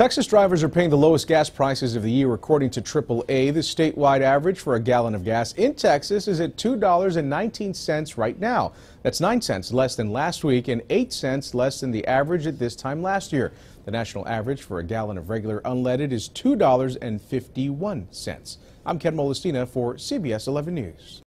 Texas drivers are paying the lowest gas prices of the year according to AAA. The statewide average for a gallon of gas in Texas is at $2.19 right now. That's 9 cents less than last week and 8 cents less than the average at this time last year. The national average for a gallon of regular unleaded is $2.51. I'm Ken Molestina for CBS 11 News.